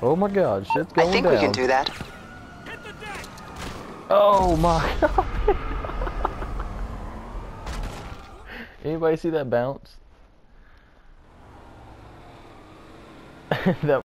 Oh my god, shit's going I think down. we can do that. Oh my god. Anybody see that bounce? that